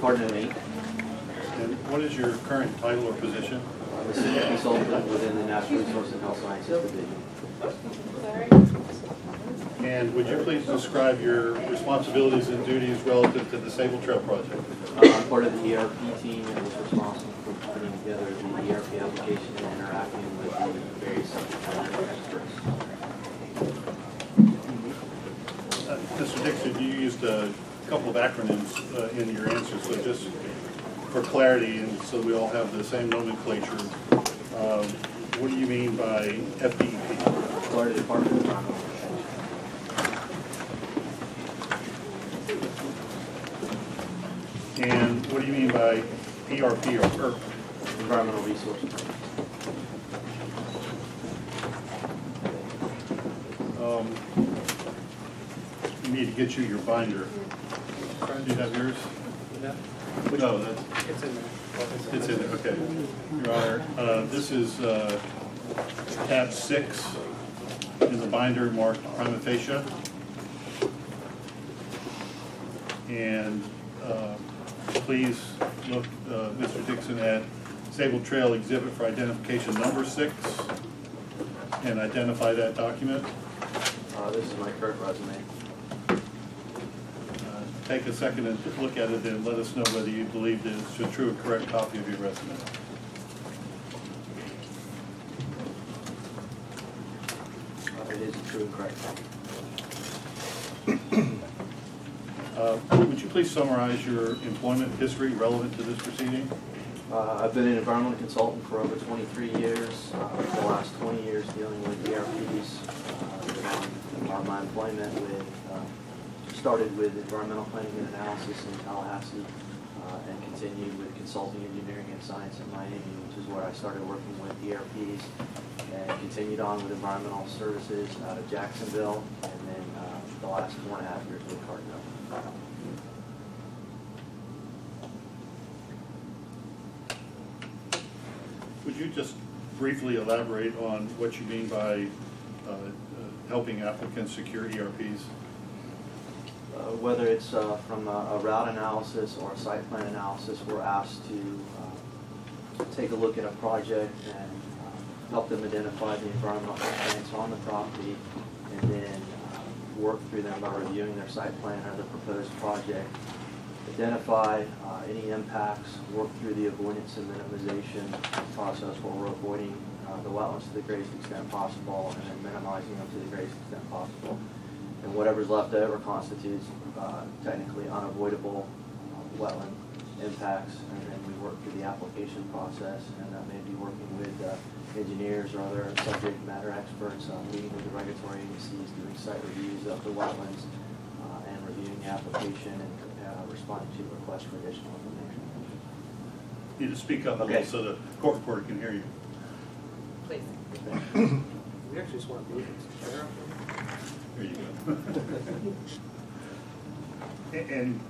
Cardno Inc., And what is your current title or position? I'm a senior consultant within the Natural Resource and Health Sciences Division. And would you please describe your responsibilities and duties relative to the Sabal Trail project? Uh, I'm part of the ERP team and was responsible for putting together the ERP application and interacting with the various subject matter experts. Uh, Mr. Dickson, you used a couple of acronyms uh, in your answers, so just for clarity and so we all have the same nomenclature, um, what do you mean by FDEP? Florida Department of Environmental Protection. And what do you mean by ERP or ERP? Environmental Resources. Um, You need to get you your binder. Do you have yours? No, that's, It's in there. it's in there, okay. Your Honor, uh, this is uh, tab six in the binder marked prima facie. And uh, please look, uh, Mr. Dickson, at Sabal Trail Exhibit for identification number six and identify that document. Uh, This is my current resume. Take a second and look at it and let us know whether you believe that it's a true and correct copy of your resume. It is a true and correct copy. Uh, Would you please summarize your employment history relevant to this proceeding? Uh, I've been an environmental consultant for over 23 years, uh, the last 20 years dealing with ERPs. Uh, uh, My employment with, uh, started with environmental planning and analysis in Tallahassee uh, and continued with consulting engineering and science at Miami, which is where I started working with ERPs and continued on with environmental services out of Jacksonville and then uh, the last four and a half years with Cardno. Would you just briefly elaborate on what you mean by uh, uh, helping applicants secure ERPs? Uh, Whether it's uh, from a a route analysis or a site plan analysis, we're asked to uh, take a look at a project and uh, help them identify the environmental constraints on the property and then uh, work through them by reviewing their site plan or the proposed project, identify uh, any impacts, work through the avoidance and minimization process where we're avoiding the wetlands to the greatest extent possible and then minimizing them to the greatest extent possible. And whatever's left over constitutes uh, technically unavoidable uh, wetland impacts. And then we work through the application process and uh, maybe working with uh, engineers or other subject matter experts, uh, meeting with the regulatory agencies, doing site reviews of the wetlands, uh, and reviewing the application and uh, responding to requests for additional information. You Need to speak up a Okay. little so the court reporter can hear you. Please. We actually just want to move it to Sarah. There you go. A- And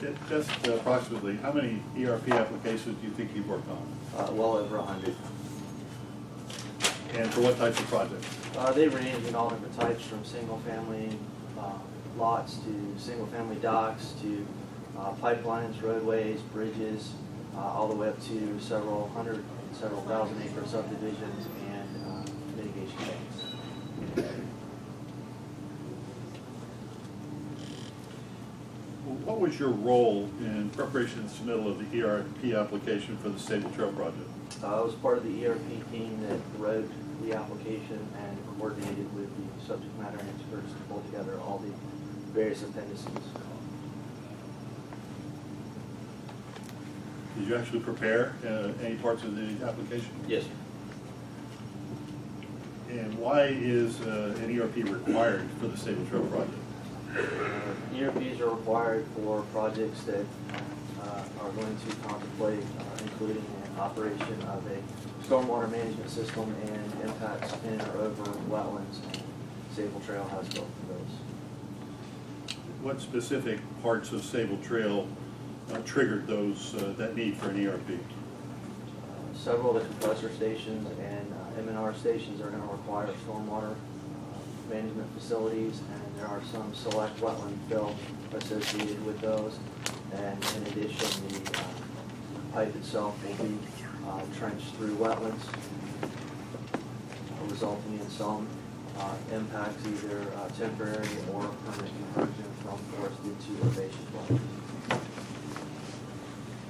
ju- just approximately, how many ERP applications do you think you've worked on? Uh, Well over a hundred. And for what types of projects? Uh, they range in all different types, from single-family uh, lots to single-family docks to uh, pipelines, roadways, bridges, uh, all the way up to several hundred and several thousand acre subdivisions and uh, mitigation banks. What was your role in preparation and submittal of the ERP application for the Sabal Trail project? Uh, I was part of the ERP team that wrote the application and coordinated with the subject matter experts to pull together all the various appendices. Did you actually prepare uh, any parts of the application? Yes, And why is uh, an ERP required for the Sabal Trail project? Uh, ERPs are required for projects that uh, are going to contemplate uh, including an operation of a stormwater management system and impacts in or over wetlands. Sabal Trail has both of those. What specific parts of Sabal Trail uh, triggered those, uh, that need for an ERP? Uh, Several of the compressor stations and uh, M and R stations are going to require stormwater management facilities, and there are some select wetland fill associated with those. And in addition, the uh, pipe itself will be uh, trenched through wetlands, resulting in some uh, impacts, either uh, temporary or permanent conversion from forested to herbaceous wetlands.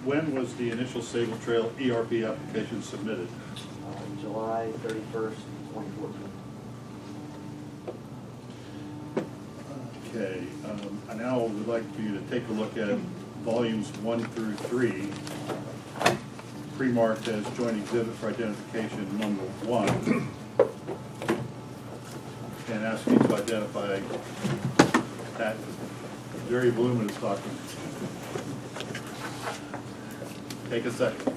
When was the initial Sabal Trail ERP application submitted? Uh, July 31st, 2014. Okay, um, I now would like for you to take a look at volumes one through three, pre-marked as joint exhibit for identification number one. And ask you to identify that very voluminous document. Take a second.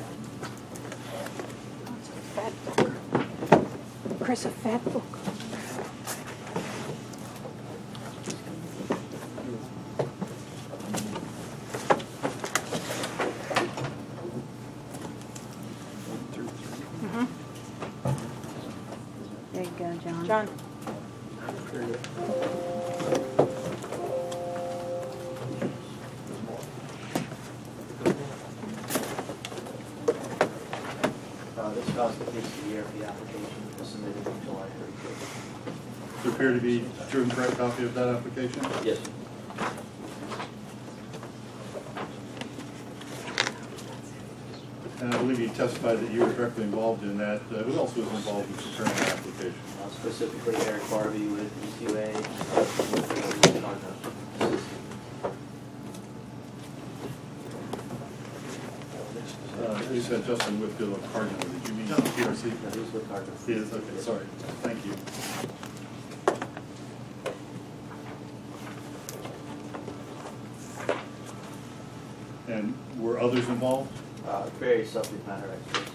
Chris, a fat book. There you go, John. John? Uh, This constitutes the ERP application was submitted on July thirty-first. Does there appear to be a true and correct copy of that application? Yes. And I believe you testified that you were directly involved in that. Uh, Who else was involved in preparing the application? Uh, Specifically Eric Barbie with EQA. and with the assistant. Uh, You said Justin Whitfield of Cardno. Did you mean PRC? No, he was with Cardno. He is, okay, sorry. Thank you. And were others involved? Various subject matter experts.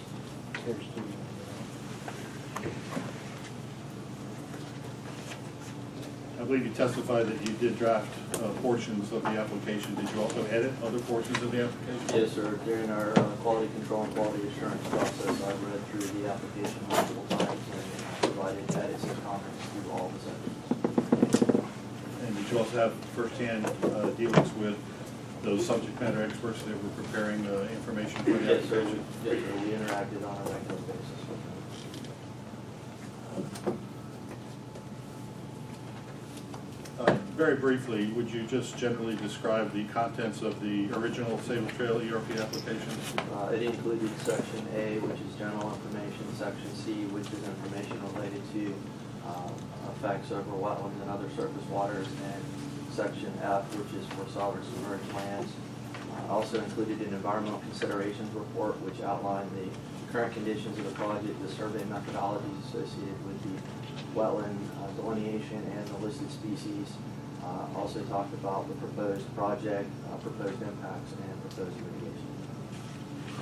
I believe you testified that you did draft uh, portions of the application. Did you also edit other portions of the application? Yes, sir. During our uh, quality control and quality assurance process, I read through the application multiple times and provided edits and comments to all the sections. And did you also have firsthand uh, dealings with those subject matter experts that were preparing the information for the Yes, sir. application? Yes, sir. We interacted on a regular basis with them. Uh, Very briefly, would you just generally describe the contents of the original Sabal Trail ERP application? Uh, It included section A, which is general information, section C, which is information related to um, effects over wetlands and other surface waters, and section F, which is for solid submerged lands. Uh, Also included an environmental considerations report, which outlined the current conditions of the project, the survey methodologies associated with the wetland uh, delineation and the listed species. Uh, Also talked about the proposed project, uh, proposed impacts, and proposed mitigation.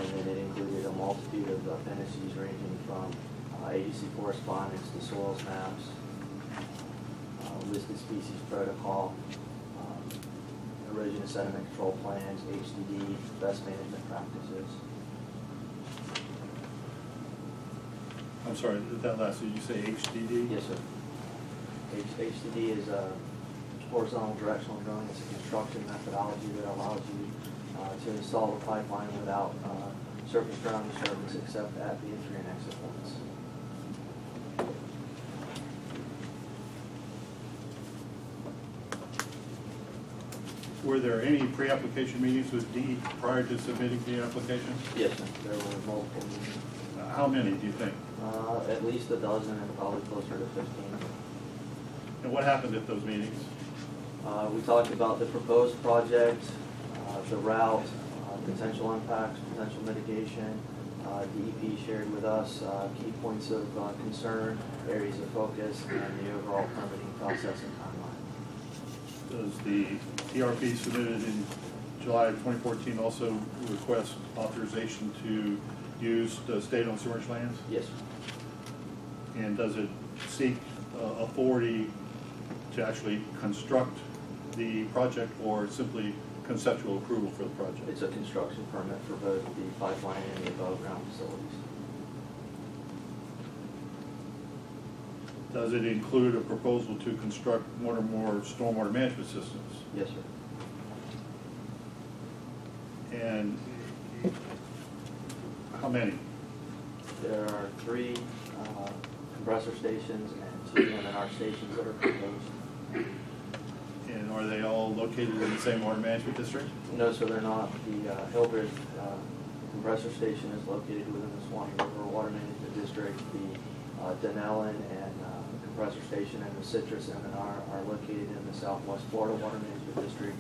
And then it included a multitude of appendices ranging from uh, agency correspondence to soils maps, uh, listed species protocol, erosion and sediment control plans, HDD, best management practices. I'm sorry, that last, did you say HDD? Yes, sir. H- HDD is a horizontal directional drilling. It's a construction methodology that allows you uh, to install the pipeline without uh, surface ground disturbance except at the entry and exit points. Were there any pre-application meetings with DEP prior to submitting the application? Yes, sir. There were multiple meetings. Uh, How many, do you think? Uh, At least a dozen and probably closer to fifteen. And what happened at those meetings? Uh, We talked about the proposed project, uh, the route, uh, potential impacts, potential mitigation. Uh, DEP shared with us uh, key points of uh, concern, areas of focus, and the overall permitting process and timeline. Does the ERP submitted in July of 2014 also request authorization to use the state-owned submerged lands? Yes. And does it seek uh, authority to actually construct the project or simply conceptual approval for the project? It's a construction permit for both the pipeline and the above-ground facilities. Does it include a proposal to construct one or more stormwater management systems? Yes, sir. And How many? There are three uh, compressor stations and two MNR stations that are proposed. And are they all located in the same water management district? No, so they're not. The uh, Hildreth uh, compressor station is located within the Suwannee River Water Management District. The uh, Dunnellon and compressor station and the Citrus M and R are located in the Southwest Florida Water Management District.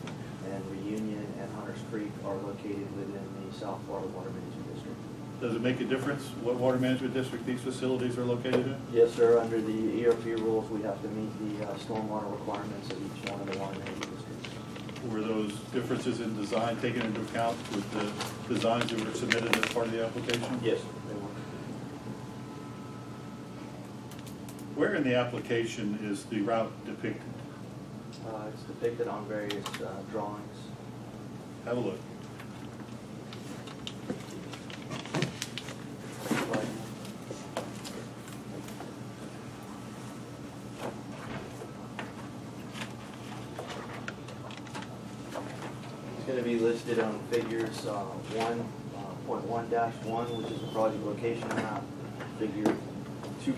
And Reunion and Hunters Creek are located within the South Florida Water Management District. Does it make a difference what water management district these facilities are located in? Yes, sir. Under the ERP rules, we have to meet the uh, stormwater requirements of each one of the water management districts. Were those differences in design taken into account with the designs that were submitted as part of the application? Yes, they were. Where in the application is the route depicted? Uh, It's depicted on various uh, drawings. Have a look. It's gonna be listed on figures, uh, one, uh, point one dash one, which is the project location map, figure two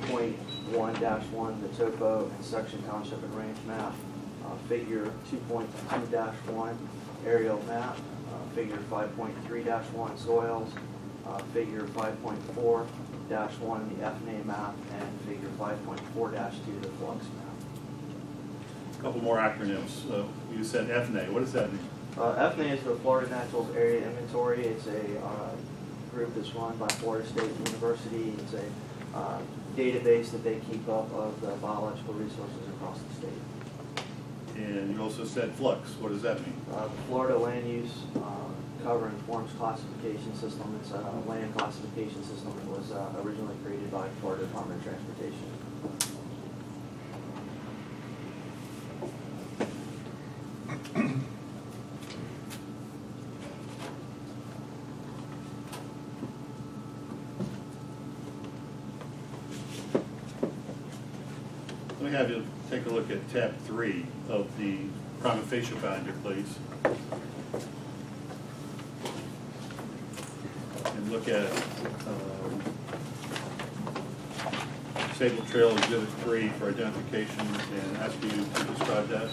point one dash one, the topo and section township and range map, uh, figure two point two dash one, aerial map, uh, figure five point three dash one, soils, uh, figure five point four dash one, the FNA map, and figure five point four dash two, the FLUCCS map. A couple more acronyms. You said FNA, what does that mean? Uh, FNA is the Florida Naturals Area Inventory. It's a uh, group that's run by Florida State University. It's a uh, database that they keep up of the biological resources across the state. And you also said flux, what does that mean? Uh, Florida Land Use uh, Cover and Forms Classification System, it's a land classification system that was uh, originally created by Florida Department of Transportation. Let me have you take a look at tab three of the prima facie binder, please. And look at um, Sabal Trail Exhibit Three for identification and ask you to describe that.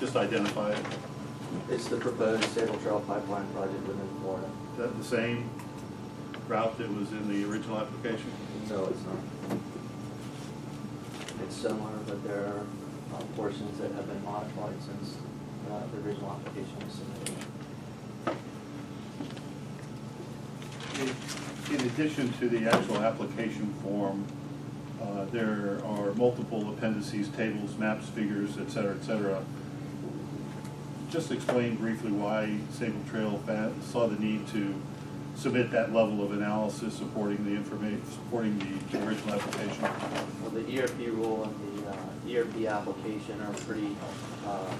Just identify it. It's the proposed Sabal Trail Pipeline project within Florida. Is that the same route that was in the original application? No, it's not. It's similar, but there are uh, portions that have been modified since uh, the original application was submitted. In addition to the actual application form, uh, there are multiple appendices, tables, maps, figures, et cetera, et cetera. Just explain briefly why Sabal Trail saw the need to submit that level of analysis supporting the information, supporting the original application. Well, the ERP rule and the uh, ERP application are pretty uh,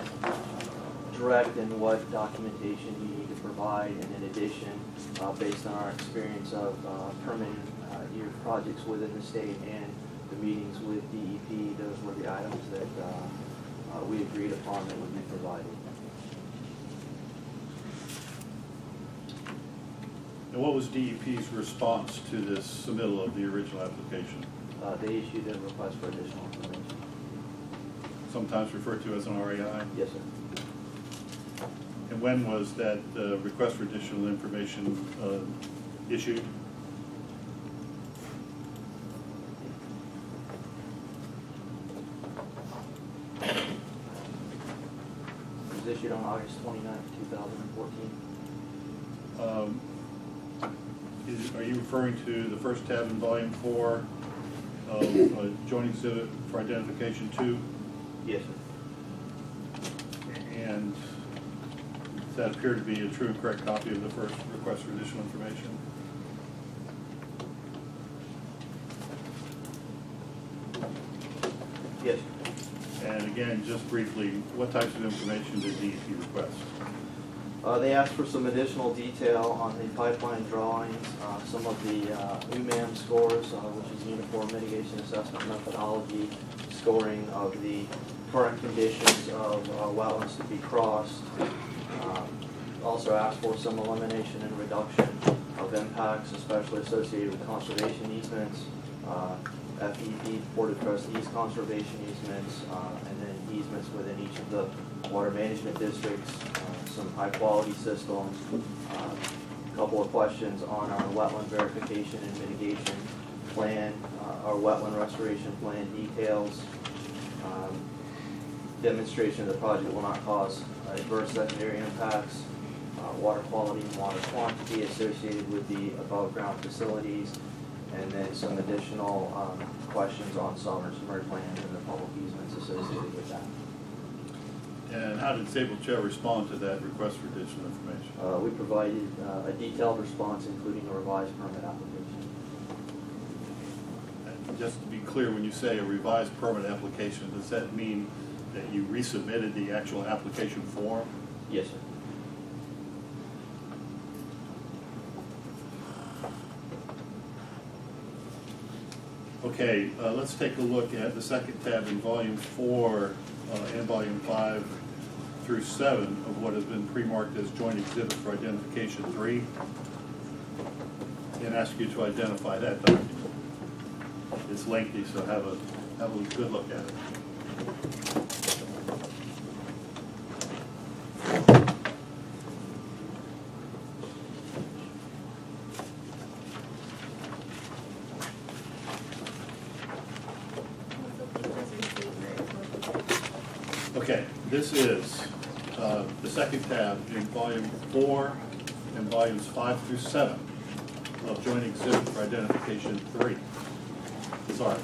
direct in what documentation you need to provide. And in addition, uh, based on our experience of uh, permitting uh, your projects within the state and the meetings with DEP, those were the items that uh, we agreed upon that would be provided. And what was DEP's response to this submittal of the original application? Uh, They issued a request for additional information. Sometimes referred to as an REI? Yes, sir. And when was that uh, request for additional information uh, issued? It was issued on August 29th, 2014. Um, is- Are you referring to the first tab in volume four of uh, joint exhibit for identification two? Yes, sir. And does that appear to be a true and correct copy of the first request for additional information? Yes. And again, just briefly, what types of information did DEP request? Uh, They asked for some additional detail on the pipeline drawings, uh, some of the uh, UMAM scores, uh, which is Uniform Mitigation Assessment Methodology, scoring of the current conditions of uh, wetlands to be crossed, um, Also asked for some elimination and reduction of impacts, especially associated with conservation easements, uh, FEP, Board of Trustees conservation easements, and then easements within each of the water management districts, some high-quality systems, a Couple of questions on our wetland verification and mitigation plan, uh, our wetland restoration plan details, um, demonstration of the project will not cause adverse secondary impacts, uh, water quality and water quantity associated with the above-ground facilities, and then some additional um, questions on sovereign submerged lands and the public easements associated with that. And how did Sabal Trail respond to that request for additional information? Uh, We provided uh, a detailed response, including a revised permit application. And Just to be clear, when you say a revised permit application, does that mean that you resubmitted the actual application form? Yes, sir. Okay, uh, let's take a look at the second tab in volume four uh, and volume five through seven of what has been pre-marked as joint exhibit for identification three. And ask you to identify that document. It's lengthy, so have a, have a good look at it. Okay, this is second tab in volume four and volumes five through seven of joint exhibit for identification three. Sorry.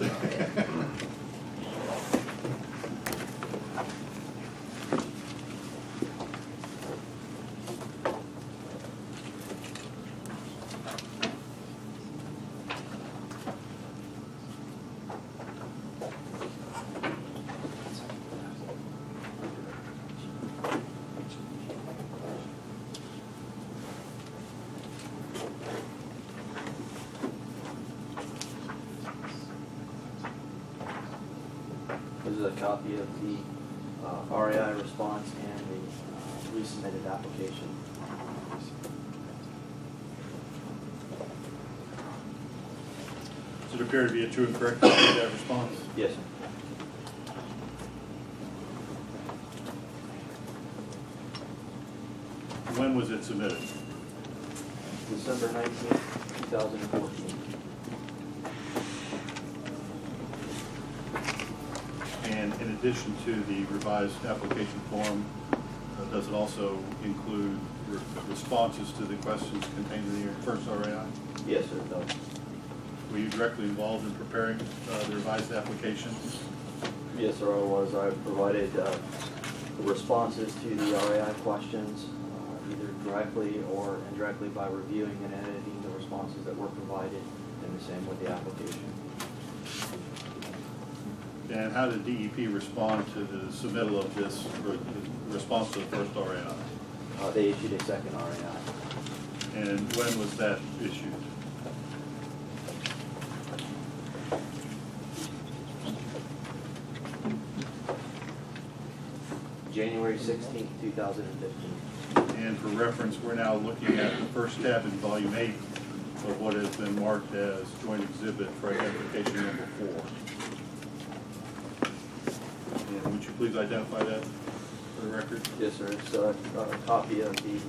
This is a copy of the uh, RAI response and the uh, resubmitted application. Does it appear to be a true and correct copy of that response? Yes, sir. When was it submitted? December nineteenth, two thousand and fourteen. And in addition to the revised application form, uh, does it also include re- responses to the questions contained in the first RAI? Yes, sir, it does. Were you directly involved in preparing uh, the revised application? Yes, sir, I was. I provided uh, the responses to the RAI questions, uh, either directly or indirectly by reviewing and editing the responses that were provided, and the same with the application. And how did DEP respond to the submittal of this re- response to the first RAI? Uh, They issued a second RAI. And when was that issued? January 16, two thousand and fifteen. And for reference, we're now looking at the first tab in volume eight of what has been marked as joint exhibit for identification number four. And would you please identify that for the record? Yes, sir, it's a, a copy of the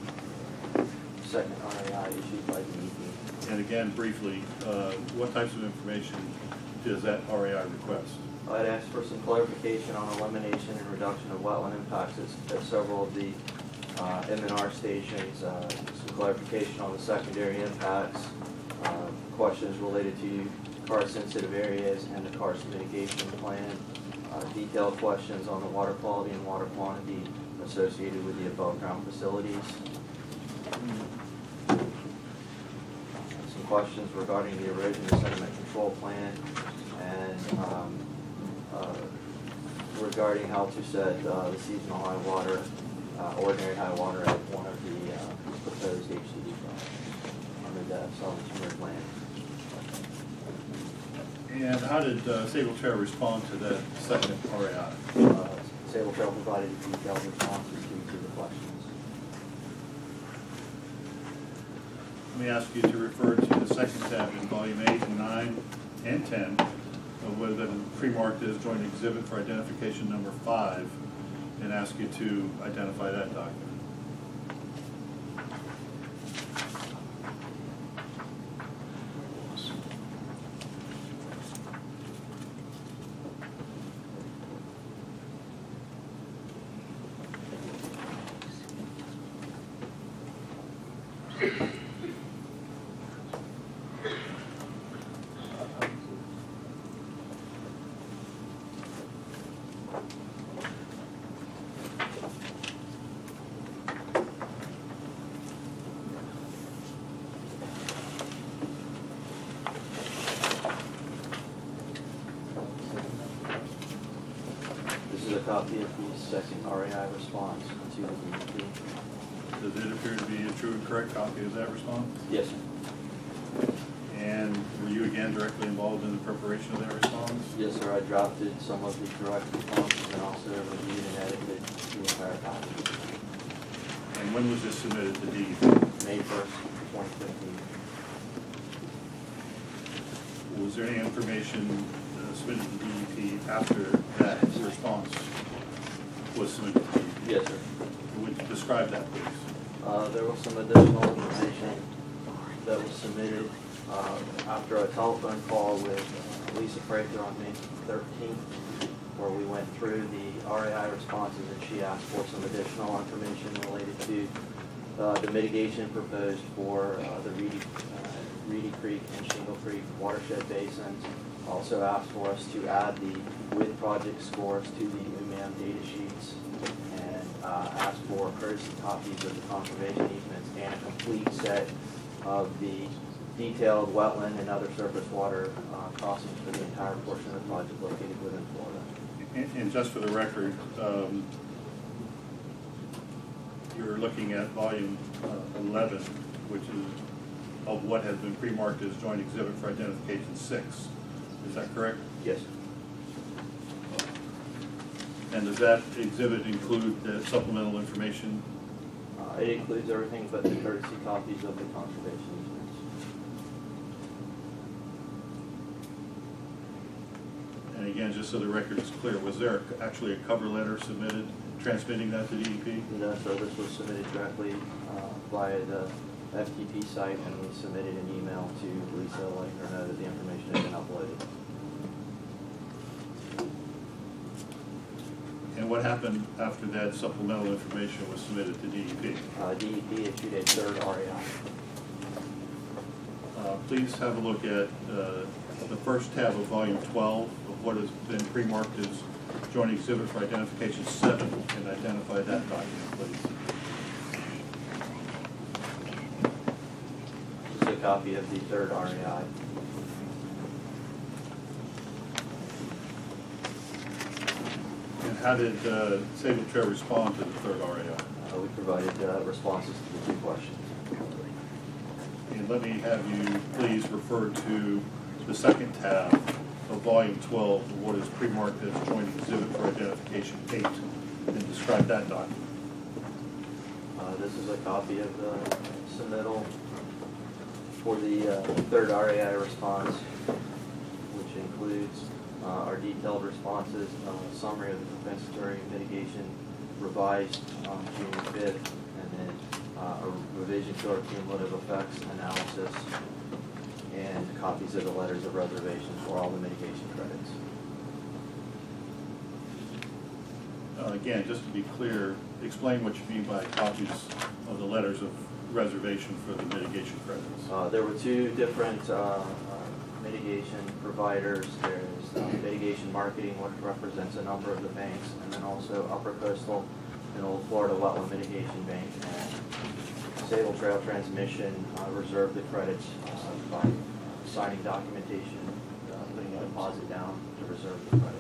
second RAI issued by DEP. And again, briefly, uh, what types of information does that RAI request? I'd ask for some clarification on elimination and reduction of wetland impacts at, several of the, uh, stations, uh, some clarification on the secondary impacts, uh, questions related to karst-sensitive areas and the karst mitigation plan, uh, detailed questions on the water quality and water quantity associated with the above-ground facilities. Some questions regarding the erosion and sediment control plan and, um, uh, regarding how to set uh, the seasonal high water, uh, ordinary high water at one of the proposed HDD projects under the solid plan. And how did uh, Sabal Trail respond to that second RAI? Uh, Sabal Trail provided detailed responses to the questions. Let me ask you to refer to the second tab in volume 8 and 9 and 10 would have been pre-marked as joint exhibit for identification number five and ask you to identify that document. Correct copy of that response? Yes, sir. And were you again directly involved in the preparation of that response? Yes, sir, I drafted some of the correct responses and also reviewed and edited the entire package. And when was this submitted to DEP? May first, twenty fifteen. Was there any information uh, submitted to DEP after that response was submitted to DEP? Yes, sir. Would you describe that, please? Uh, there was some additional information that was submitted, uh, after a telephone call with Lisa Prather on May thirteenth, where we went through the RAI responses and she asked for some additional information related to, uh, the mitigation proposed for, uh, the Reedy, uh, Reedy Creek and Shingle Creek watershed basins. Also asked for us to add the with project scores to the UMAM data sheets and uh, asked for courtesy copies of the conservation easements and a complete set of the detailed wetland and other surface water uh, crossings for the entire portion of the project located within Florida. And and just for the record, um, you're looking at volume uh, 11, which is of what has been pre-marked as joint exhibit for identification six. Is that correct? Yes. And does that exhibit include the supplemental information? Uh, It includes everything but the courtesy copies of the conservation easements. And again, just so the record is clear, was there actually a cover letter submitted transmitting that to DEP? No, so this was submitted directly uh, via the FTP site and we submitted an email to Lisa letting her know that the information had been uploaded. And what happened after that supplemental information was submitted to DEP? Uh, DEP issued a third REI. Uh, Please have a look at uh, the first tab of volume 12 of what has been pre-marked as joint exhibit for identification seven, and identify that document, please. This is a copy of the third REI. And how did uh, Sabal Trail respond to the third RAI? Uh, We provided uh, responses to the two questions. And let me have you please refer to the second tab of volume 12 of what is pre-marked as joint exhibit for identification eight, and describe that document. Uh, This is a copy of the submittal for the uh, third RAI response, which includes uh, our detailed responses, a summary of the compensatory mitigation revised on June fifth, and then uh, a revision to our cumulative effects analysis, and copies of the letters of reservation for all the mitigation credits. Uh, Again, just to be clear, explain what you mean by copies of the letters of reservation for the mitigation credits. Uh, There were two different uh, uh, mitigation providers. There's mitigation marketing, which represents a number of the banks, and then also Upper Coastal and Old Florida Wetland Mitigation Bank. And Sabal Trail Transmission uh, reserved the credits uh, by signing documentation, uh, putting a deposit down to reserve the credits.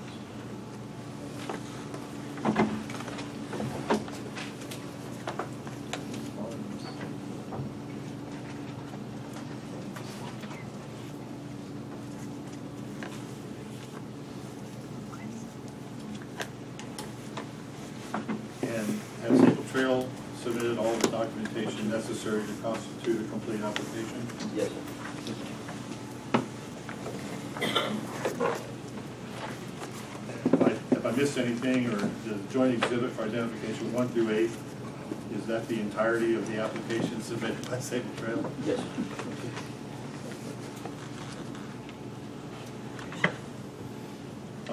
And has Sabal Trail submitted all the documentation information necessary to constitute a complete application? Yes, sir. If I- If I missed anything, or the joint exhibit for identification one through eight, is that the entirety of the application submitted by Sabal Trail? Yes, sir.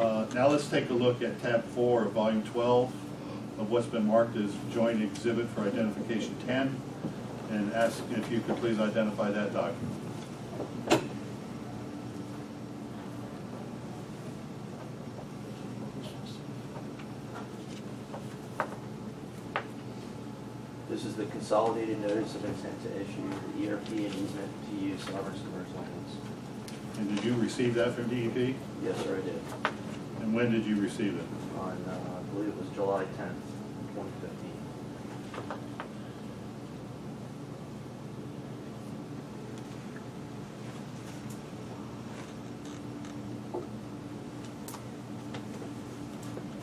Uh, Now let's take a look at tab four of volume twelve of what's been marked as joint exhibit for identification ten, and ask if you could please identify that document. This is the consolidated notice of intent to issue the ERP and easement to use Suburbs commercial lands. And did you receive that from DEP? Yes, sir, I did. And when did you receive it? On, uh, I believe it was July 10th, 2015.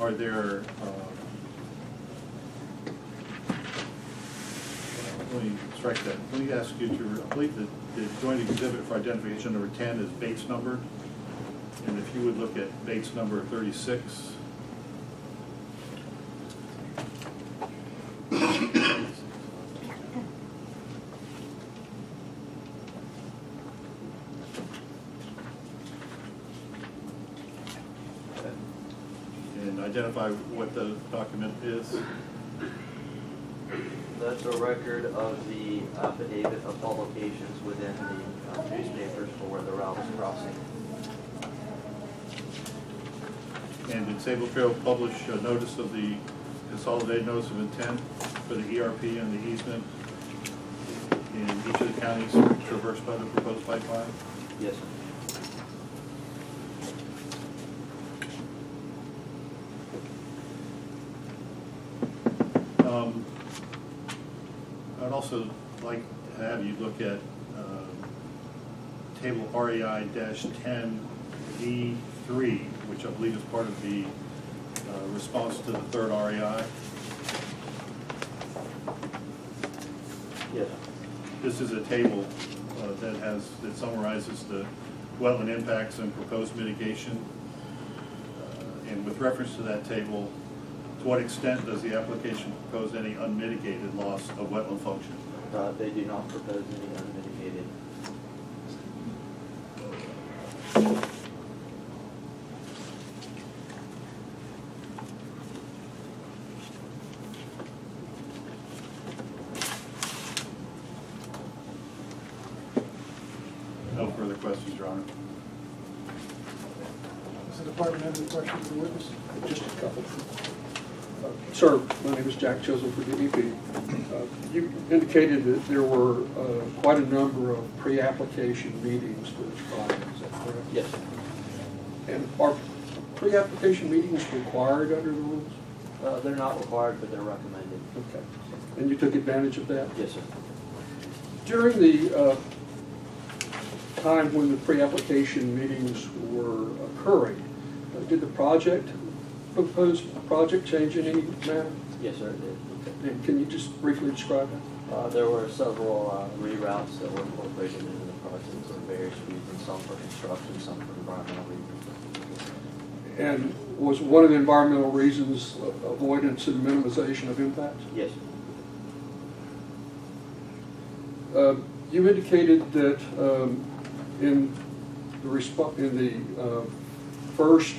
are there, uh, let me strike that. Let me ask you to, I believe the joint exhibit for identification number 10 is Bates number. And if you would look at Bates number 36, document is. That's a record of the affidavit of publications within the uh, newspapers for where the route is crossing. And did Sabal Trail publish a notice of the consolidated notice of intent for the ERP and the easement in each of the counties traversed by the proposed pipeline? Yes, sir. Um, I'd also like to have you look at um, table REI ten D three, which I believe is part of the uh, response to the third REI. Yes, This is a table uh, that has, that summarizes the wetland impacts and proposed mitigation. Uh, And with reference to that table, to what extent does the application propose any unmitigated loss of wetland function? Uh, they do not propose any unmitigated. No further questions, Your Honor. Does the department have any questions for the witness? Just a couple. Uh, Sir, my name is Jack Chisholm for DEP. Indicated that there were uh, quite a number of pre-application meetings for this project, is that correct? Yes. And are pre-application meetings required under the rules? Uh, they're not required, but they're recommended. Okay. And you took advantage of that? Yes, sir. During the uh, time when the pre-application meetings were occurring, uh, did the project, proposed project change in any manner? Yes, sir, it did. And can you just briefly describe that? Uh, there were several uh, reroutes that were incorporated into the project for various reasons, some for construction, some for environmental reasons. And was one of the environmental reasons avoidance and minimization of impacts? Yes, Uh, You indicated that um, in the in the uh, first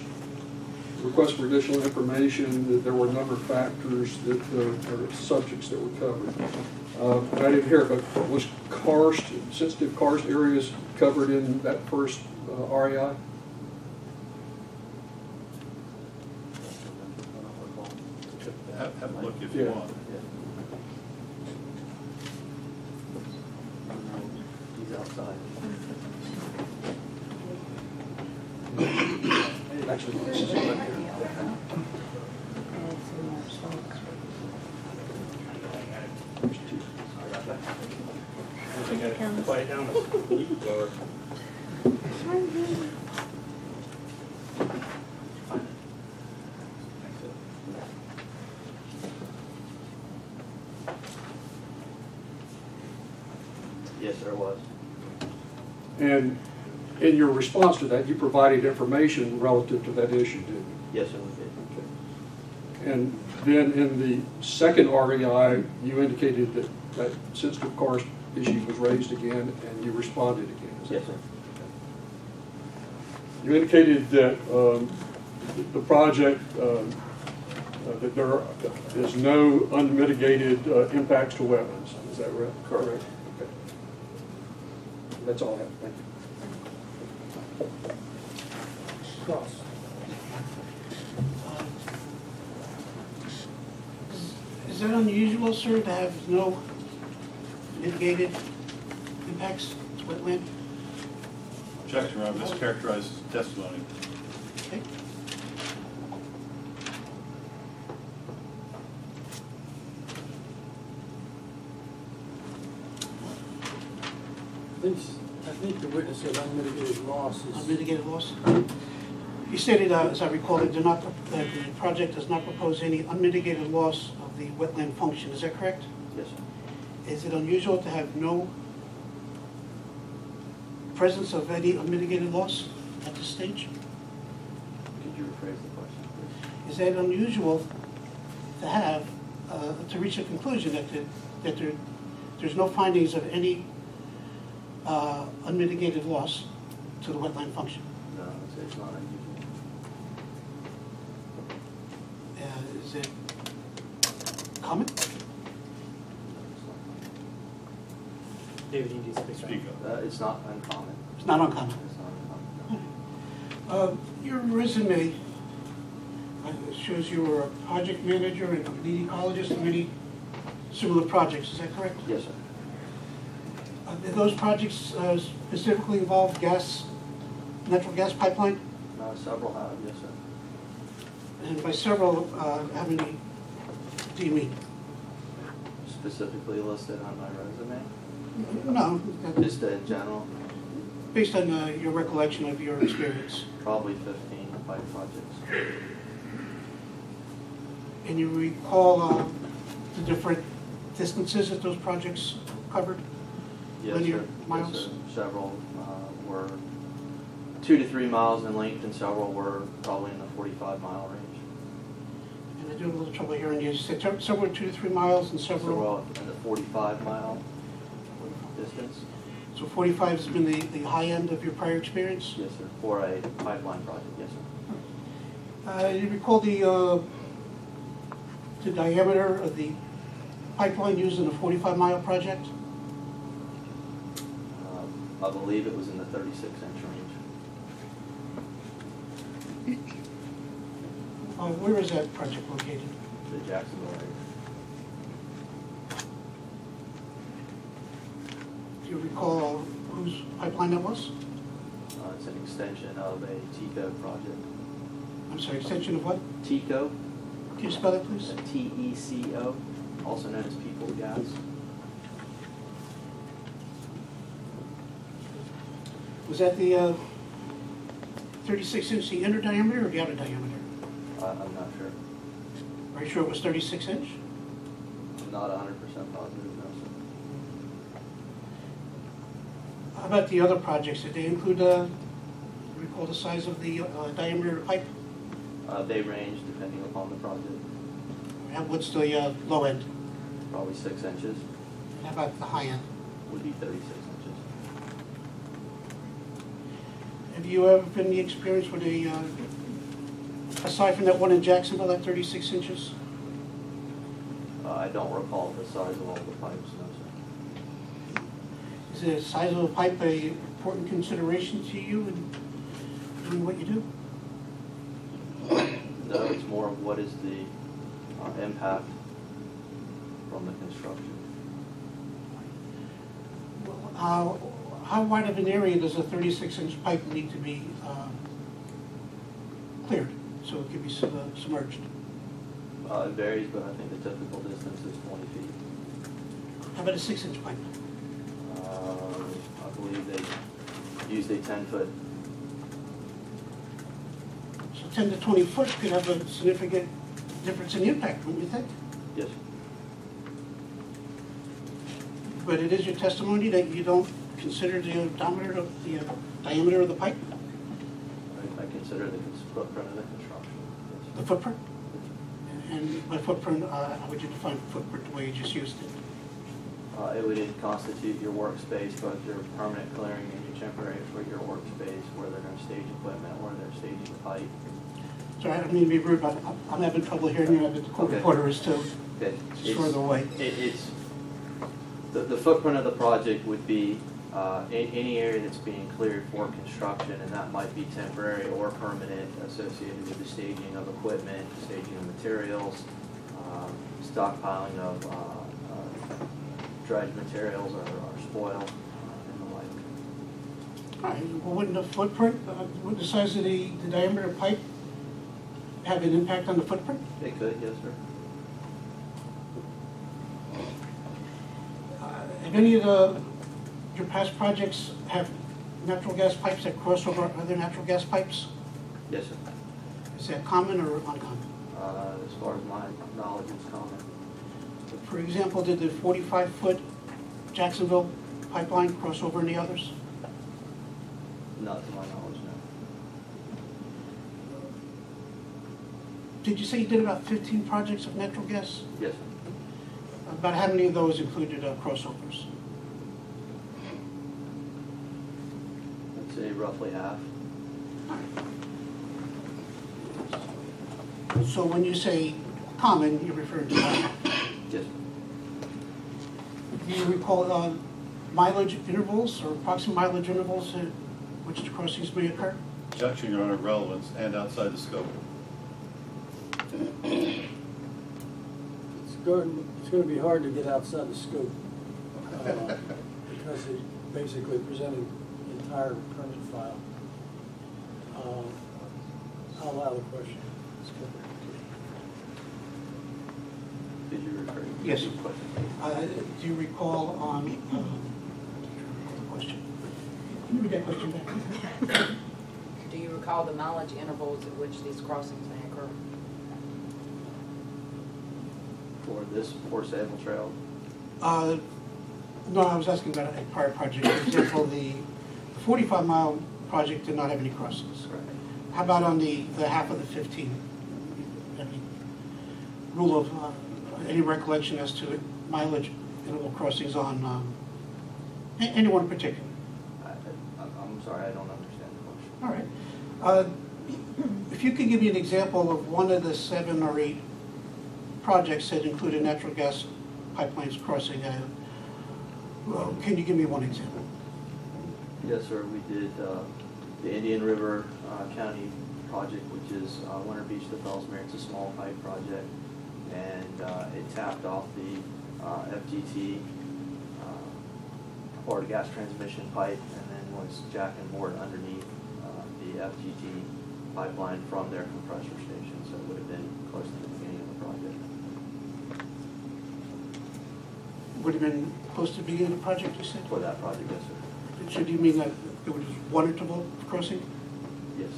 request for additional information, that there were a number of factors that, uh, or subjects that were covered. Uh, I didn't hear, it, but was karst, sensitive karst areas covered in that first uh, REI? Have, have a look if you Yeah. want. He's outside. Actually, this is right here. Quiet down the leaf blower. Yes, there was. And in your response to that, you provided information relative to that issue, didn't you? Yes, sir, we did. And then in the second REI, you indicated that that sensitive karst issue was raised again, and you responded again. is Yes, sir. You indicated that um, the project, um, uh, that there is no unmitigated uh, impacts to wetlands. Is that right? Correct. Okay. That's all I have. Thank you. Ross? Is that unusual, sir, to have no mitigated impacts to wetland? Objection, Your Honor, mischaracterized testimony. Think, I think the witness said unmitigated loss is. Unmitigated loss? You stated, uh, as I recall, that not, that the project does not propose any unmitigated loss of the wetland function, is that correct? Yes, sir. Is it unusual to have no presence of any unmitigated loss at this stage? Could you rephrase the question, please? Is that unusual to have, uh, to reach a conclusion that, the- that there, there's no findings of any uh, unmitigated loss to the wetland function? No, it's, it's not unusual. Uh, Is it common? No, it's David, you need to speak. Speak up. not. Uh, it's not uncommon. It's not uncommon. It's not uncommon. Uh, Your resume uh, shows you were a project manager and a lead ecologist in many similar projects, is that correct? Yes, sir. Did Those projects uh, specifically involve gas, natural gas pipeline? Uh, several have, yes, sir. And by several, uh, how many do you mean? Specifically listed on my resume, No, just in general, based on uh, your recollection of your experience. probably fifteen pipe projects. And you recall uh, the different distances that those projects covered? Yes, Linear sir. Yes, sir. Several uh, were two to three miles in length, and several were probably in the forty-five mile range. And I do have a little trouble hearing you. You said ter- several two to three miles and So several, well, in the forty-five mile distance. so 45 has been the, the high end of your prior experience? Yes, sir, for a pipeline project, yes, sir. Uh, You recall the, uh, the diameter of the pipeline used in the 45 mile project? I believe it was in the thirty-six inch range, Uh, Where is that project located? the Jacksonville area. Do you recall whose pipeline that was? Uh, It's an extension of a TECO project. I'm sorry, extension of what? TECO, Can you spell that, please? T-E-C-O, also known as People Gas. Was that the uh, 36 inch, the inner diameter or the outer diameter? Uh, I'm not sure. Are you sure it was 36 inch? I'm not 100% positive, no. Sir. How about the other projects? Did they include, uh, recall the size of the uh, diameter pipe? Uh, they range depending upon the project. And what's the uh, low end? Probably six inches. How about the high end? Would be 36. Have you ever been the experience with a, uh, aside from that one in Jacksonville, that 36 inches? Uh, I don't recall the size of all the pipes, no, sir. Is the size of the pipe a important consideration to you in doing what you do? No, it's more of what is the uh, impact from the construction. How, how wide of an area does a 36 inch pipe need to be uh, cleared so it can be sub- uh, submerged? Uh, It varies, but I think the typical distance is twenty feet. How about a six inch pipe? Uh, I believe they a ten-foot, So 10 to 20 foot could have a significant difference in impact, wouldn't you think? yes, But it is your testimony that you don't consider the diameter of, the uh, diameter of the pipe, I I consider the cons- footprint of the construction. the footprint? And by footprint, uh, how would you define footprint, the way you just used it? Uh, It would constitute your workspace, both your permanent clearing and your temporary for your workspace, where they're gonna stage equipment, where they're staging the pipe. Sorry, I don't mean to be rude, but I'm- I'm having trouble hearing you, but the court Okay. reporter is too. Okay, It's it's- further away. It, it's, the, the footprint of the project would be, uh, a- any area that's being cleared for construction, and that might be temporary or permanent, associated with the staging of equipment, staging of materials, um, stockpiling of, uh, uh, dredge materials or, or spoil, uh, and the like. All right, well, wouldn't the footprint, uh, would the size of the, the diameter of pipe have an impact on the footprint? It could, yes, sir. Uh, Have any of the, your past projects have natural gas pipes that cross over other natural gas pipes? Yes, sir. Is that common or uncommon? Uh, as far as my knowledge, it's common. For example, did the 45-foot Jacksonville pipeline cross over any others? Not to my knowledge, no. Did you say you did about 15 projects of natural gas? Yes, sir. About how many of those included uh, crossovers? I'd say roughly half. So when you say common, you're referring to that. Yes. Do you recall uh, mileage intervals or approximate mileage intervals at which the crossings may occur? Objection, Your Honor, relevance and outside the scope. It's going, it's gonna be hard to get outside the scope, uh, because it basically presented the entire permit file. Um, I'll allow the question. Did you refer? Yes. to the question? Uh, Do you recall on, um, question? Can you read that question back? Do you recall the mileage intervals at which these crossings may occur? For this, for Sabal Trail, Uh, No, I was asking about a prior project. For example, the 45-mile project did not have any crossings. How about on the, the half of the 15? Any rule of, uh, any recollection as to mileage interval crossings on, um, a- anyone in particular? I, I- I'm I'm sorry, I don't understand the question. All right. Uh, If you could give me an example of one of the seven or eight projects that included natural gas pipelines crossing, uh, well, can you give me one example? Yes, sir, we did uh, the Indian River uh, County project, which is uh, Winter Beach to Fellsmere. It's a small pipe project, and uh, it tapped off the uh, FGT uh, Florida gas transmission pipe, and then was jack and bore underneath uh, the FGT pipeline from their compressor station, so it would have been close to the beginning of the project. Would have been close to the beginning of the project, you said? For that project, yes, sir. So do you mean that there was one interval crossing? Yes.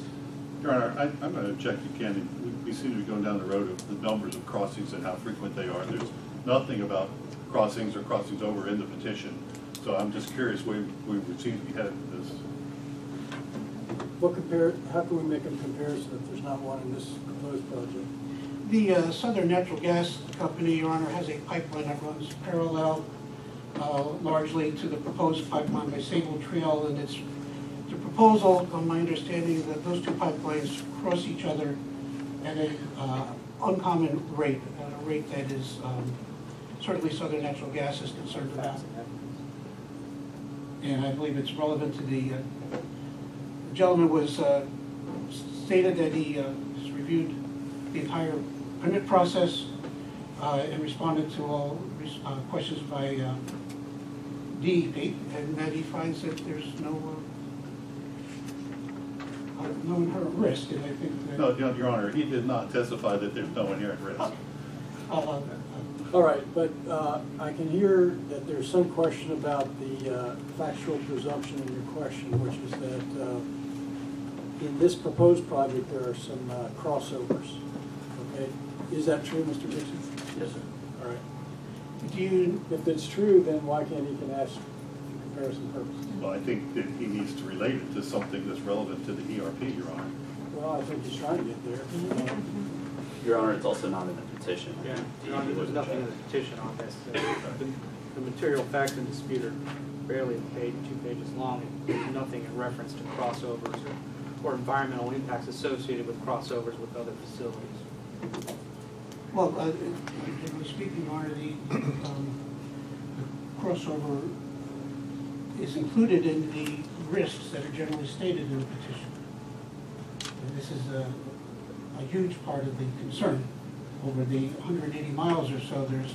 Your Honor, I, I'm going to object again. We, we seem to be going down the road of the numbers of crossings and how frequent they are. There's nothing about crossings or crossings over in the petition. So I'm just curious, we, we would seem to be headed to this. What compare, how can we make a comparison if there's not one in this proposed project? The uh, Southern Natural Gas Company, Your Honor, has a pipeline that runs parallel uh, largely to the proposed pipeline by Sabal Trail, and it's the proposal, on my understanding, that those two pipelines cross each other at an uh, uncommon rate, at a rate that is um, certainly Southern Natural Gas is concerned about. And I believe it's relevant to the, uh, the gentleman was, uh, stated that he uh, has reviewed the entire permit process uh, and responded to all uh, questions by uh, DEP, and that he finds that there's no, uh, uh, no inherent risk, and I think that. No, Your Your Honor, he did not testify that there's no inherent risk. uh, All right, but uh, I can hear that there's some question about the uh, factual presumption in your question, which is that uh, in this proposed project, there are some uh, crossovers. Okay, is that true, Mr. Dickson? Yes, sir. All right. Do you, If it's true, then why can't he can ask for comparison purposes? Well, I think that he needs to relate it to something that's relevant to the ERP, Your Honor. Well, I think he's trying to get there. Um, Your Honor, it's also not in the petition. Yeah, Your Honor, there's nothing in the petition on this. Uh, The the material facts in dispute are barely a page, two pages long, and there's nothing in reference to crossovers or, or environmental impacts associated with crossovers with other facilities. Well, uh, speaking, Your Honor, the um, crossover is included in the risks that are generally stated in the petition. And this is a, a huge part of the concern. Over the 180 miles or so, there's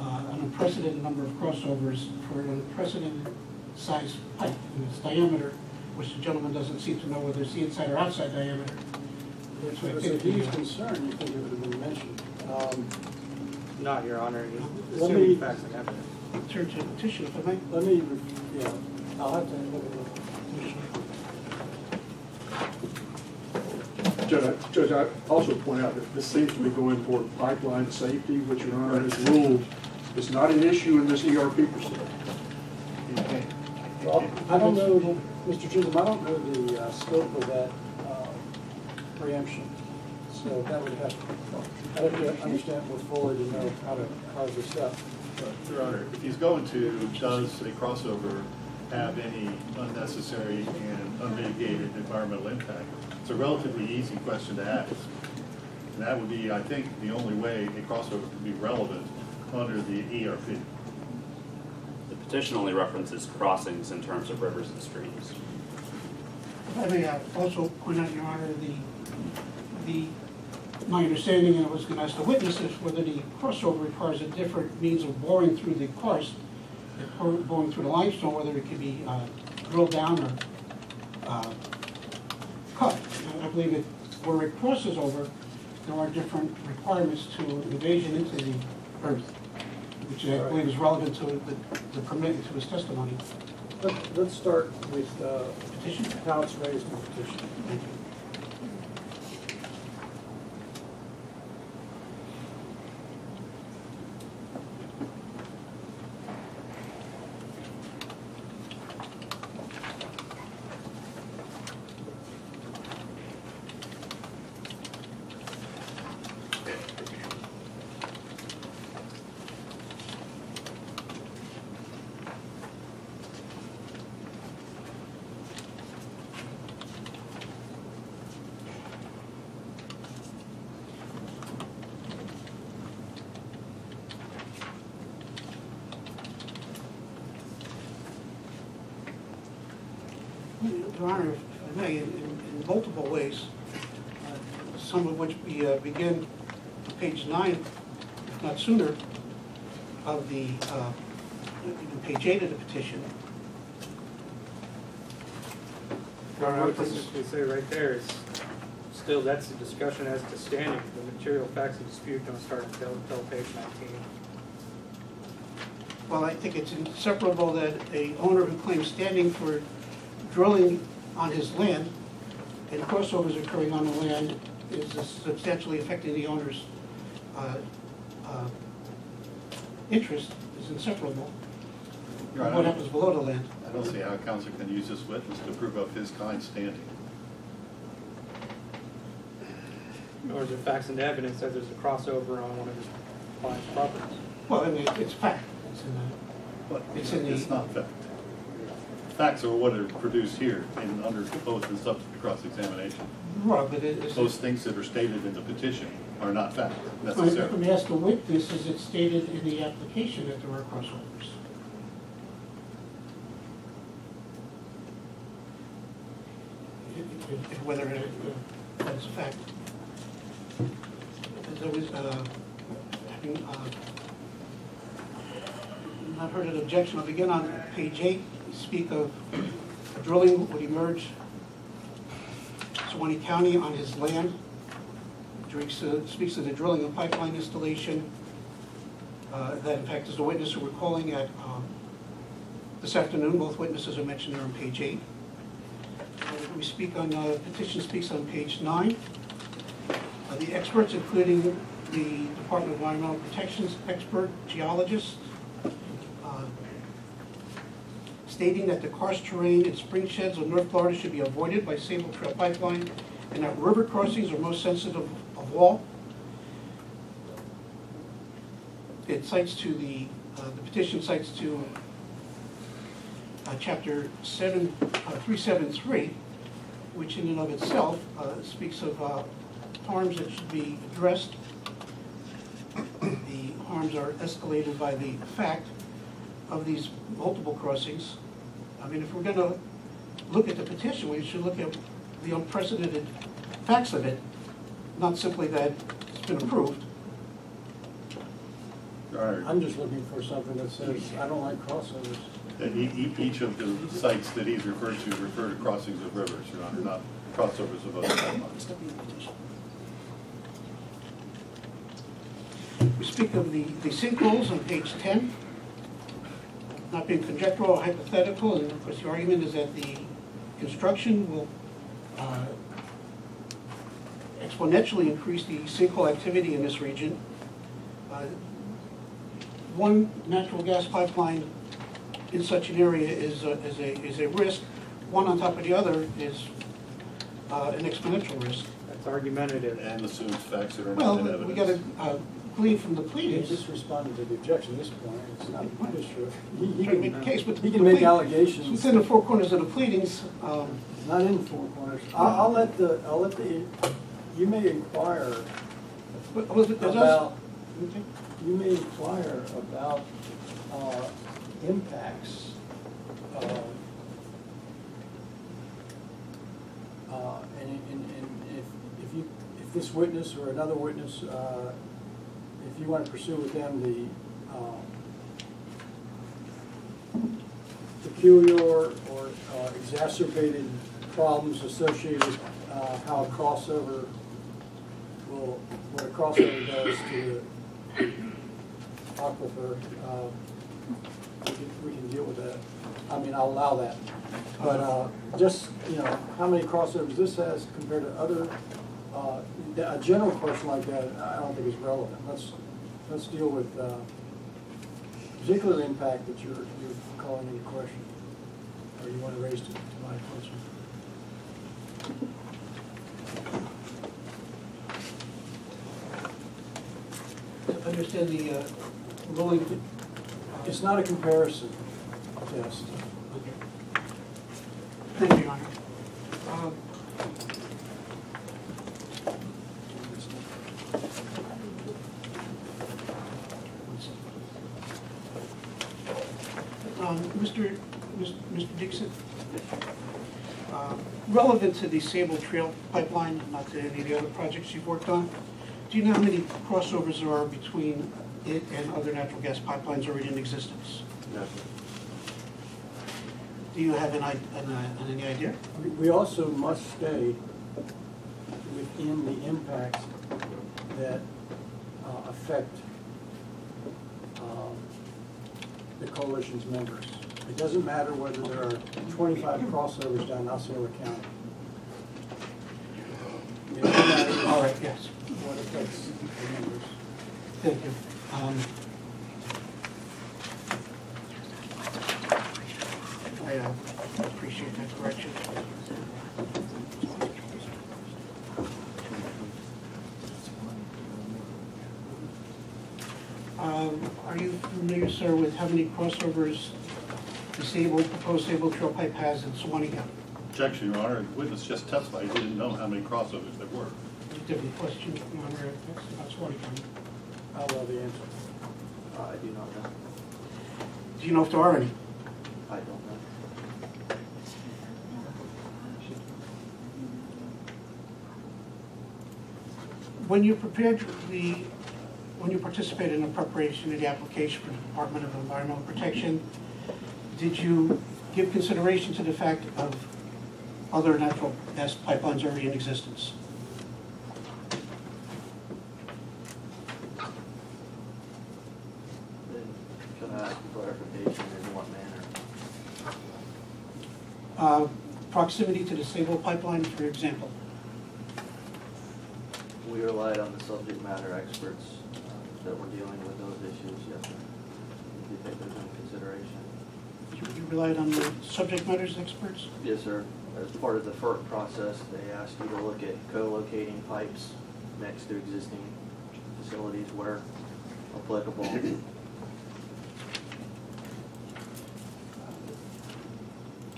uh, an unprecedented number of crossovers for an unprecedented size pipe and its diameter, which the gentleman doesn't seem to know whether it's the inside or outside diameter. If So was a huge uh, concern, you think it would have been mentioned. Um, Not, Your Honor, you- Let me- assuming facts and evidence. Turn to the petition, if I may. Let me, re- yeah, I'll have to look at the petition. Judge, I- Judge, I also point out that this seems to be going toward pipeline safety, which Your Honor has ruled is not an issue in this ERP proceeding. Well, I don't know, Mr. Chisholm, I don't know the uh, scope of that uh, preemption. So that would have, I'd have to understand more fully to know how to carve this up. But, Your Honor, if he's going to, does a crossover have any unnecessary and unmitigated environmental impact? It's a relatively easy question to ask. And that would be, I think, the only way a crossover could be relevant under the ERP. The petition only references crossings in terms of rivers and streams. I may uh, also point out, Your Honor, the, the, my understanding, and I was going to ask the witnesses, whether the crossover requires a different means of boring through the if boring through the limestone, whether it could be uh, drilled down or uh, cut. And I believe it, where it crosses over, there are different requirements to invasion into the earth, which I believe is relevant to the, the permit to his testimony. Let- Let's start with uh, Petition? how it's raised in the petition. Thank you. Your Honor, if I may, in, in in multiple ways, uh, some of which we uh, begin on page nine, if not sooner, of the, uh, in page eight of the petition. Honor, I would simply say right there is, still, that's a discussion as to standing. The material facts of dispute don't start until, until page nineteen. Well, I think it's inseparable that a owner who claims standing for drilling on his land and crossovers occurring on the land is substantially affecting the owner's uh, uh, interest is inseparable Your Honor, what happens below the land. I don't see how counsel can use this witness to prove up his kind standing. Or is there facts and evidence that there's a crossover on one of his client's properties? Well, I mean, it's fact. It's in the- But It's in the- it's not fact. Facts are what are produced here and under oath and subject to cross-examination. Right, but it- it's. Those things that are stated in the petition are not fact Let me ask the witness, is it stated in the application that there are crossovers? Whether it- that's a fact. There was, uh, having, uh, not heard an objection, I'll begin on page eight, You speak of drilling would emerge Suwannee County on his land. Drinks, uh, speaks of the drilling and pipeline installation. Uh, That in fact is the witness who we're calling at um, this afternoon. Both witnesses are mentioned there on page eight. We speak on, uh, petition speaks on page nine. Uh, The experts, including the Department of Environmental Protection's expert geologist, uh, stating that the karst terrain and spring sheds of North Florida should be avoided by Sabal Trail Pipeline, and that river crossings are most sensitive of all. It cites to the, uh, the petition cites to uh, chapter seven, uh, three seven three, which in and of itself uh, speaks of uh, harms that should be addressed. The harms are escalated by the fact of these multiple crossings. I mean, if we're gonna look at the petition, we should look at the unprecedented facts of it, not simply that it's been approved. All right. I'm just looking for something that says, I don't like crossovers. Each of the sites that he's referred to refer to crossings of rivers, Your Honor, not crossovers of other pipelines. We speak of the the sinkholes on page 10, not being conjectural or hypothetical, and of course the argument is that the construction will uh, exponentially increase the sinkhole activity in this region. Uh, One natural gas pipeline in such an area is a, is a, is a risk. One on top of the other is uh, an exponential risk. That's argumentative. And assumes facts that are Well, not in we gotta evidence. uh, glean from the He pleadings. just responded to the objection at this point, it's not my issue. He- He Trying to make a can, case, but he can make plead- allegations, Within the four corners of the pleadings, um, not in the four corners. I'll, I'll let the, I'll let the, you may inquire but was it, there's about, you may inquire about, uh, impacts, uh, uh, and, and, and if, if you, if this witness or another witness, uh, if you want to pursue with them the, um, peculiar or uh, exacerbated problems associated with uh, how a crossover will, what a crossover does to the aquifer, uh, we can, we can deal with that. I mean, I'll allow that. But uh, just, you know, how many crossovers this has compared to other, uh, a general question like that, I don't think is relevant. Let's, let's deal with uh, particular impact that you're, you're calling into question, or you want to raise to, to my attention. understand the uh, ruling. It's not a comparison test. Thank you, Honor. Um, Um, Mr. Mr. Dickson, uh, relevant to the Sabal Trail pipeline, not to any of the other projects you've worked on, do you know how many crossovers there are between it and other natural gas pipelines already in existence? No. Do you have an, i- an, uh, any idea? We- We also must stay within the impacts that uh, affect um, the coalition's members. It doesn't matter whether there are 25 crossovers down Osceola County. It doesn't matter All right, yes. what affects the members. Thank you. Um, I uh, appreciate that correction. Um, Are you familiar, sir, with how many crossovers the Sabal, proposed Sabal Trail Pipe has in County? Objection, Your Honor. The Witness just testified, he didn't know how many crossovers there were. Different question, Your Honor, that's about Suwannee I'll know the answer. I do not know. Do you know if there are any? I don't know. When you prepared the, when you participated in the preparation of the application for the Department of Environmental Protection, did you give consideration to the fact of other natural gas pipelines already in existence? Then Can I ask for clarification in what manner? Uh, Proximity to the Sabal pipeline, for example? We relied on the subject matter experts uh, that were dealing with those issues, yes, sir. We take those into consideration. You relied on the subject matters experts? Yes, sir. As part of the FERC process, they asked you to look at co-locating pipes next to existing facilities where applicable.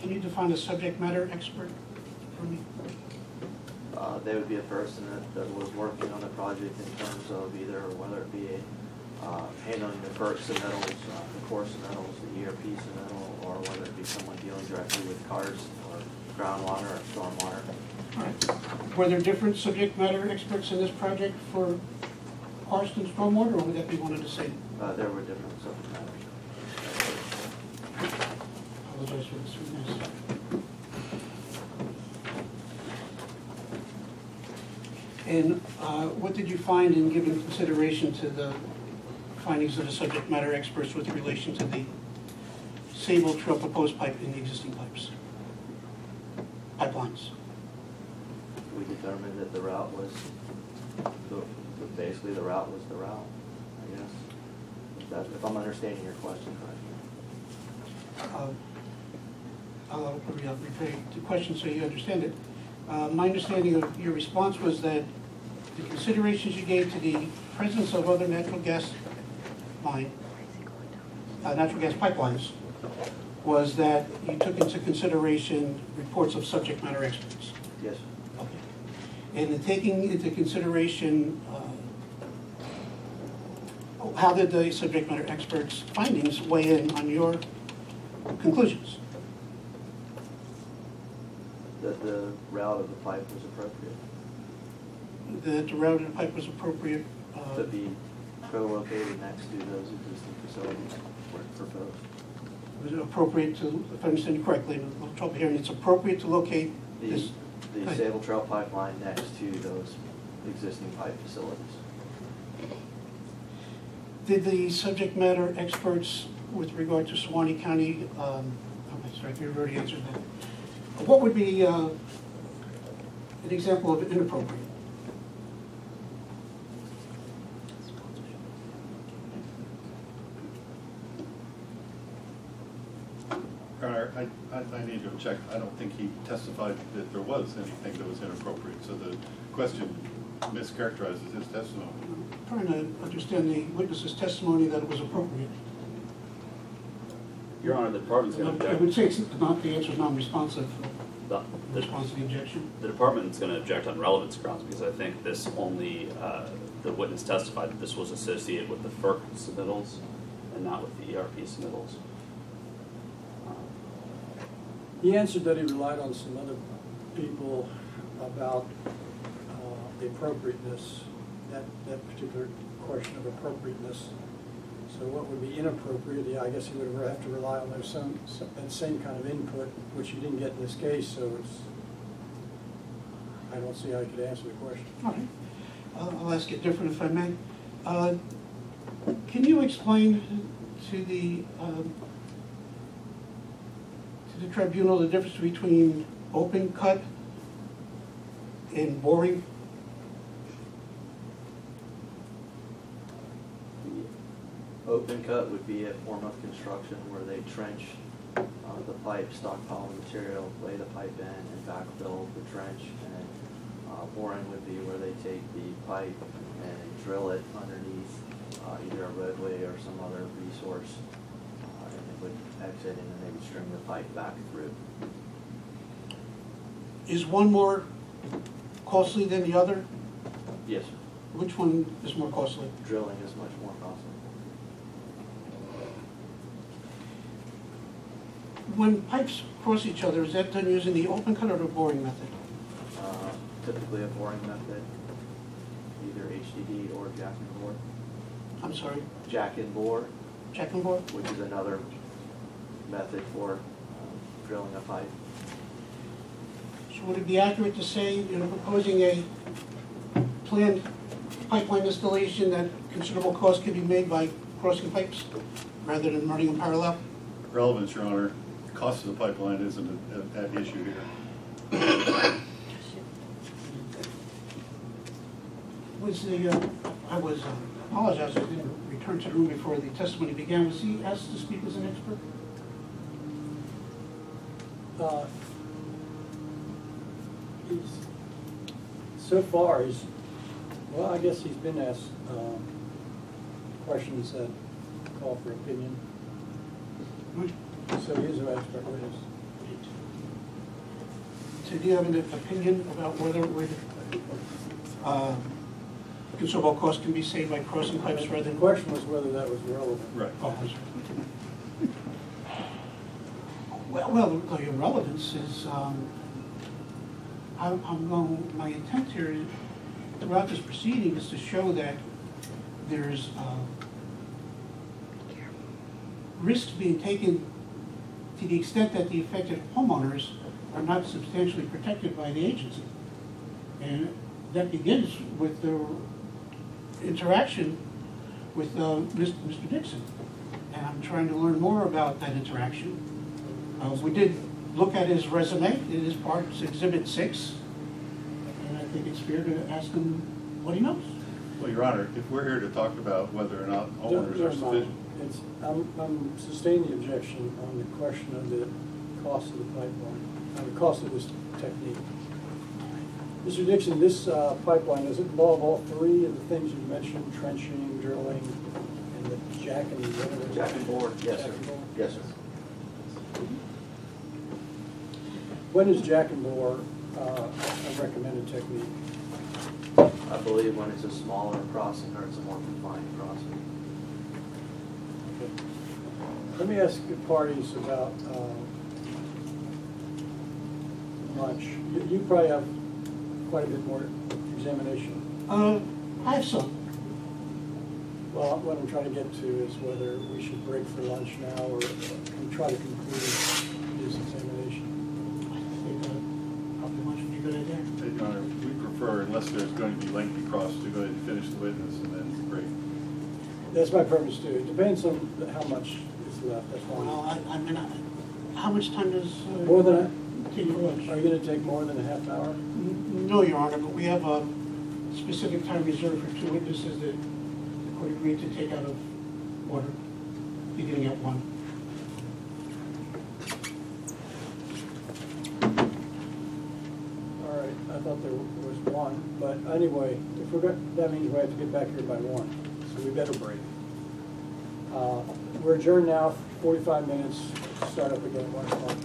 Can to find a subject matter expert for me? Uh, They would be a person that, that was working on the project in terms of either whether it be uh, handling the FERC submittals, uh, the Corps submittals, the ERP submittal, or whether it be someone dealing directly with karst or groundwater or stormwater. All right. Were there different subject matter experts in this project for karst and stormwater, or would that be one and the same? Uh, There were different subject matters. Apologize for this. And uh, what did you find in giving consideration to the findings of the subject matter experts with relation to the Sabal Trail proposed pipe in the existing pipes? Pipelines? We determined that the route was, the- basically the route was the route, I guess. If that- If I'm understanding your question correctly. Uh, I'll re- I'll repeat the question so you understand it. Uh, My understanding of your response was that the considerations you gave to the presence of other natural gas line, uh, natural gas pipelines, was that you took into consideration reports of subject matter experts. Yes, Okay. And in taking into consideration, uh, how did the subject matter experts' findings weigh in on your conclusions? That the route of the pipe was appropriate That the route of the pipe was appropriate? uh, to be co-located next to those existing facilities were proposed. Was it appropriate to, if I understand you correctly, I'm a little trouble here, and it's appropriate to locate The, this? the Right. Sabal Trail pipeline next to those existing pipe facilities. Did the subject matter experts with regard to Suwannee County, um, I'm sorry, you already answered that. What would be uh, an example of inappropriate? I, I, I need to check, I don't think he testified that there was anything that was inappropriate, so the question mischaracterizes his testimony. I'm Trying to understand the witness's testimony that it was appropriate. Your Honor, the department's gonna I object. would say it's not, the answer is non-responsive, The- the- response to the objection. The department's gonna object on relevance grounds because I think this only, uh, the witness testified that this was associated with the FERC submittals and not with the ERP submittals. Um, He answered that he relied on some other people about uh, the appropriateness, that, that particular question of appropriateness. So what would be inappropriate, yeah, I guess he would have to rely on those some, some- that same kind of input, which he didn't get in this case, so it's, I don't see how he could answer the question. All right. I'll I'll ask it different if I may. Uh, Can you explain to the, um, to the tribunal the difference between open cut and boring? Open cut would be a form of construction where they trench uh, the pipe, stockpile the material, lay the pipe in, and backfill the trench. And uh, boring would be where they take the pipe and drill it underneath uh, either a roadway or some other resource. uh, And it would exit, and then they would string the pipe back through. Is one more costly than the other? Yes, sir. Which one is more costly? drilling is much more costly. When pipes cross each other, is that done using the open cut or the boring method? Uh, Typically a boring method, either HDD or jack and bore. I'm sorry, Jack and bore, jack and bore? which is another method for um, drilling a pipe. So would it be accurate to say, you know, proposing a planned pipeline installation that considerable cost could be made by crossing pipes rather than running in parallel? Relevance, Your Honor, cost of the pipeline isn't at, at issue here. Was the, uh, I was, uh, apologize, I didn't return to the room before the testimony began. Was he asked to speak as an expert? Uh, He's, so far, he's, well, I guess he's been asked um, questions that call for opinion, so he is an expert witness. So do you have an opinion about whether it would, uh, considerable cost can be saved by crossing pipes rather The than? question was whether that was relevant. Right. Oh, I'm sorry. Well, well, the the irrelevance is, um, I'm, I'm going, my intent here is, throughout this proceeding is to show that there's, uh, risks being taken to the extent that the affected homeowners are not substantially protected by the agency. And that begins with the interaction with uh, Mr. Mr. Dickson. And I'm trying to learn more about that interaction. Uh, We did look at his resume, it is part, it's Exhibit 6, and I think it's fair to ask him what he knows. Well, Your Honor, if we're here to talk about whether or not homeowners are Never mind. sufficient. It's, I'm, I'm sustaining the objection on the question of the cost of the pipeline, uh, the cost of this technique. Mr. Dickson, this uh, pipeline, does it involve all three of the things you mentioned, trenching, drilling, and the jack and whatever? Jack and bore, yes, sir. Jack and bore? Yes, sir. When is jack and bore uh, a recommended technique? I believe when it's a smaller crossing or it's a more confined crossing. Let me ask the parties about uh, lunch. You you probably have quite a bit more examination. Uh, I have some. Well, what I'm trying to get to is whether we should break for lunch now or and try to conclude this examination. I think uh, probably lunch would be a good idea. Your Honor, we prefer, unless there's going to be lengthy cross, to go ahead and finish the witness and then break. That's my preference too. It depends on how much is left, that's Well. I, I mean, I- how much time does? uh, More than, a- Take for lunch? are you gonna take more than a half hour? No, Your Honor, but we have a specific time reserved for two witnesses that the court agreed to take out of order, beginning at one. All right, I thought there was one, but anyway, if we're that means we have to get back here by one, better break. Uh, We're adjourned now, forty-five minutes, start up again at one o'clock.